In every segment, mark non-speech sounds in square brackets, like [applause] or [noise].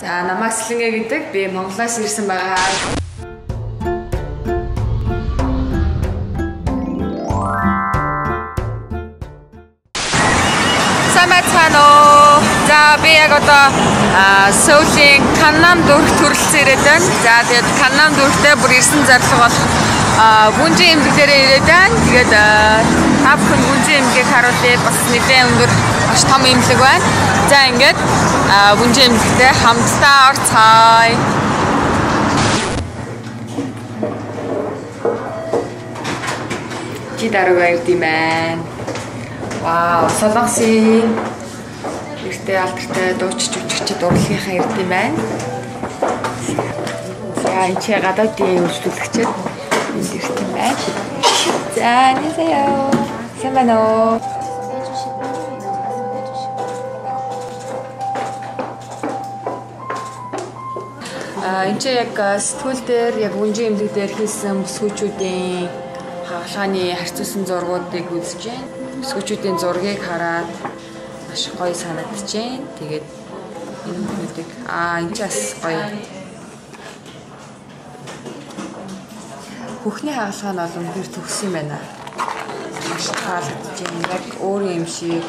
За намайг Слэнгэ гэдэг. Би Монголоос ирсэн байгаа. Самацхано. За би яг одоо Сөүлийн Каннам дүүрх төрөлцөн ирээд байна. За тэгээд Каннам дүүрхтэй бүр ирсэн зарлага бол бүнжин эмгэг дээрээ ирээд байна. Тэгээд та бүхэн Гүнжи эмгээг харуулъя. Бас нэгэн өндөр маш том эмнэлэг байна. За ингээд Гүнжи эмгэгтэй хамтдаа орцгаая. Чи дараг баярд юм байна. Вау, солонгосын эртээ алдартай дуучч үжигчд урлагийнхаа эрд юм байна. За энэ чи гадаадын үйлчлүүлэгчэд энд ирсэн байна. За, нисэё сайн байна уу? А энэ чи яг сэтгүүл дээр яг үнжин эмнэлэг дээр хийсэн бүсгүүчүүдийн хаалгааны харьцуулсан зургуудыг үзэж байна өсгөчүүдийн зургийг хараад маш гоё санагдчихээн. Тэгээд энэ хүмүүсийг аа энэ ч бас гоё. Хөхний хаалгаа нь олон хэр төгс юм байна. Маш таалагдчихээн. Яг өөр юм шиг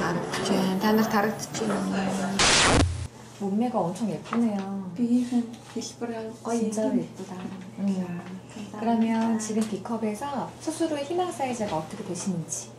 харагдчихээн. Та нар тарагдчихээн. 몸매가 엄청 예쁘네요. 비행은 비스브랑 거의 진짜 예쁘다. 음. 그러면 지금 B컵에서 수술 후 희망 사이즈가 어떻게 되시는지?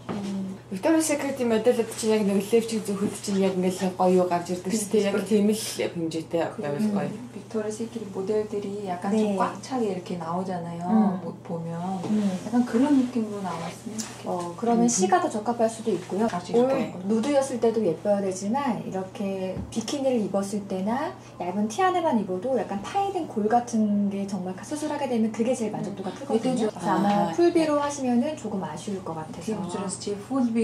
Victoria's Secret-ийн мэдээлэлд чинь яг нэг левчиг зөвхөд чинь яг ингээл гоё гарч ирдэг шүү дээ. Яг тийм л хэмжээтэй байвал гоё. 빅토리아 시크릿 모델들이 약간 네. 좀꽉 차게 이렇게 나오잖아요. 음. 보면 음. 약간 그런 느낌으로 나왔으면 좋겠어요. 어, 그러면 음. 시가 더 적합할 수도 있고요. 올 누드였을 때도 예뻐야 되지만 이렇게 비키니를 입었을 때나 얇은 티 안에만 입어도 약간 파이된 골 같은 게 정말 수술하게 되면 그게 제일 만족도가 크거든요. 아, 아마 풀비로 하시면은 조금 아쉬울 것 같아서. 지금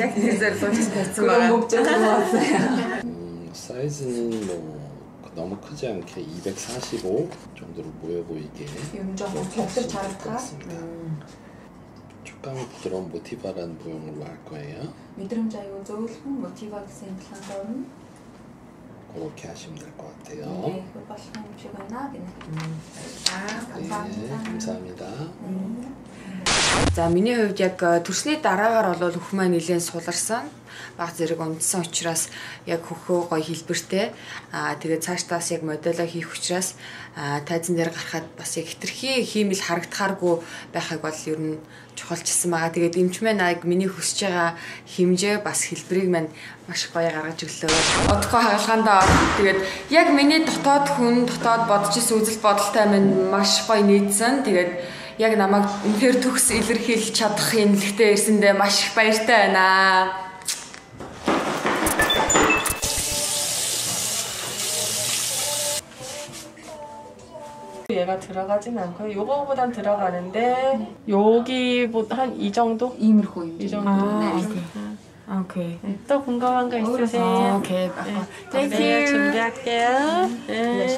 약 계절도 그런 목적 같아요. 음, 사이즈는 뭐 그 너무 크지 않게 245 정도로 모여 보이게 윤정 복습 잘했다. 부드러운 모티바라는 모형으로 할 거예요. 미드름자 이건 조금 모티바 센터는 그렇게 하시면 될 것 같아요. 네, 그거 음. 아 감사합니다. 네, 감사합니다. 네. За миний хувьд яг төрсний дараагаар бол хөх маань нэлээд суларсан. баг зэрэг унтсан учраас яг хөхөө гоё хэлбэртэй. Аа тэгээд цаашдаас яг модело хийх учраас тайзан дээр гарахад бас яг хитрхи хиймэл харагдахааргүй байхыг бол ер нь чухалчилсан байгаа. Тэгээд эмч маань яг миний хүсэж байгаа хэмжээ бас хэлбэрийг маань маш гоё гаргаж өглөө. Одохгүй хаалгаандаа тэгээд яг миний дотоод хүн дотоод бодож исэн үзэл бодолтой минь маш гоё нийцсэн. Тэгээд яг намайг үнэхээр төгс илэрхийлж чадах юмлэгтэй ирсэндээ маш их баяртай байна. 얘가 들어가진 않고요. 요거보단 들어가는데 여기보다 한 이 정도? 이미코 이 정도. 아, 오케이. 네, 또 궁금한 거 있으세요? 아, 오케이. 네, 네, 준비할게요. 네.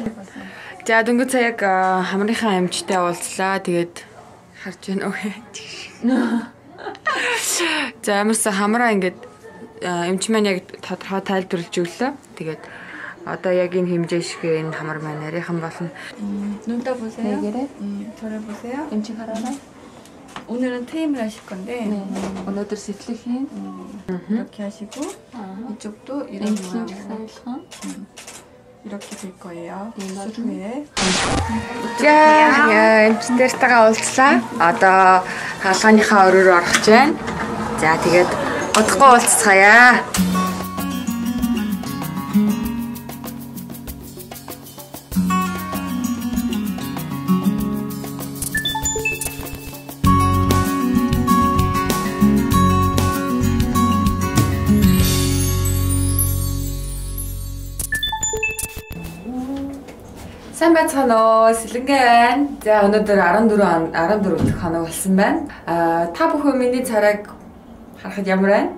За дөнгөж сая яг хамрынхаа амжтай уулзлаа. Тэгээд харж байна уу. [laughs] За ямарсаа хамраа ингээд эмч маань яг тодорхой тайлбарлаж өглөө. Тэгээд одоо яг энэ хэмжээ шиг энэ хамар маань нарийнхан болно. 눈 떠보세요. 네 개를 음, 저를 보세요. 엠치 하나만. 오늘은 트임을 하실 건데 네. 오늘들 세틀힌 이렇게 하시고 이쪽도 이런 모양으로 이렇게 될 거예요. 수술 후에 За эмчтэртэйгээ уулзлаа. Одоо хаалганыхаа өрөөр орох гэж байна. За тэгээд удахгүй уулзцгаая. Сайн байцгаана уу? Сэлэнгэ байна. За өнөөдөр 14 14 дахь хоног болсон байна. Аа та бүхэн миний царайг харахад ямар байна?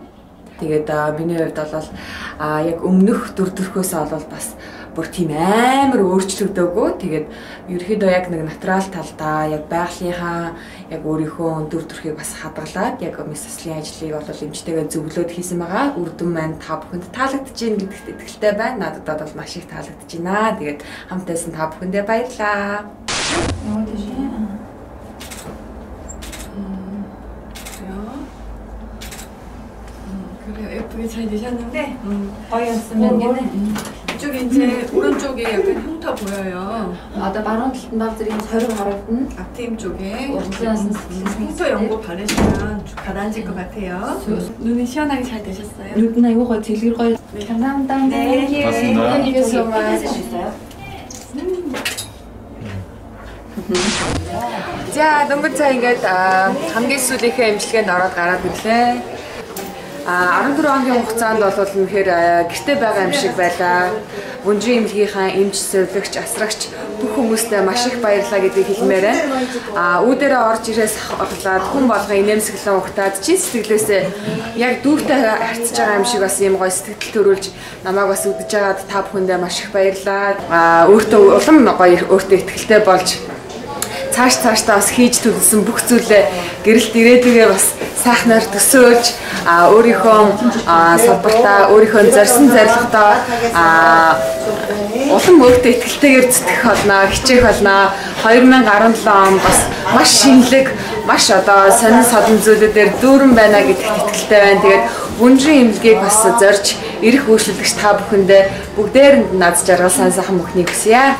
Тэгээд миний хувьд бол аа яг өмнөх дүр төрхөөс олвол бас бүр тийм амар өөрчлөгдөөгүй. Тэгээд ерөөхдөө яг нэг натурал талдаа яг байгалийнхаа яг өөрийнхөө дүр төрхийг бас хадгалаад яг мис сослын ажлыг бол эмчтэйгээ зөвлөөд хийсэн байгаа. Үрдэн маань та бүхэнд таалагдж гин гэдэгт итгэлтэй байна. Надад бол маш их таалагдж байна. Тэгээд хамтайсан та бүхэндээ баярлалаа. Ямар тийш? 그래요. 예쁘게 잘 되셨는데 Гоёсон байна гинэ. 이쪽에 이제 오른쪽에 약간 흉터 보여요. Одоо баруун талд нь баг зэрэг хориг харагдана. 앞트임 쪽에 урьдчилан 흉터 연고 바르시면 좀 가라앉을 것 같아요. 눈이 시원하게 잘 되셨어요? нүд нь аюу гой цэлгэр гой. 감사합니다. 네. 맞습니다. Thank you so much. 있어요? За дөнгөж цаа ингээд аа, хамгийн сүүлийнхээ эмчилгээнд ороод гараад ирлээ. А 14 хоногийн хугацаанд бол үнэхээр гэрте байгаа юм шиг байлаа. Бүнжин эмнэлгийнхаа эмч, зөвлөгч, асрагч бүх хүмүүстээ маш их баярлалаа гэдгийг хэлмээр байна. А үүдээрээ орж ирээс хавлаад хүн болго инээмсэглэн ухтаад чи сэтгэлээсээ яг дүүртэй харьцаж байгаа юм шиг бас юм гоё сэтгэл төрүүлж намайг бас үдэж байгаад та бүхэндээ маш их баярлалаа. А өөртөө улам гоё өөртөө ихтэй болж цааш цаашдаа бас хийж төлсөн бүх зүйлээ гэрэлт ирээдүгээ бас сайхнаар төсөөлж өөрийнхөө салбартаа өөрийнхөө зорьсон зорилгодоо улам өөртөө ихтэйгээр зүтгэх болно, хичээх болно. 2017 он бас маш шинэлэг, маш одоо сонин содон зүйлүүдээр дүүрэн байна гэдэгт итгэлтэй байна. Тэгээд бүнжин имлэгийг бас зорж ирэх үйлчлэгч та бүхэндээ бүгдээрэнд над жаргал сайн сайхан мөхнийг хүсье.